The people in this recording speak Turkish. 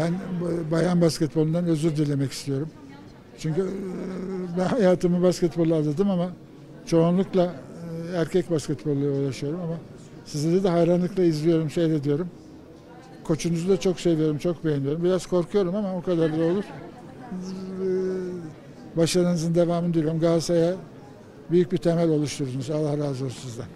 Ben bayan basketbolundan özür dilemek istiyorum. Çünkü e, ben hayatımı basketbolla adadım ama çoğunlukla e, erkek basketbolla uğraşıyorum ama sizleri de hayranlıkla izliyorum, seyrediyorum. Koçunuzu da çok seviyorum, çok beğeniyorum. Biraz korkuyorum ama o kadar da olur. E, başarınızın devamını diliyorum. Galatasaray'a büyük bir temel oluşturdunuz. Allah razı olsun sizden.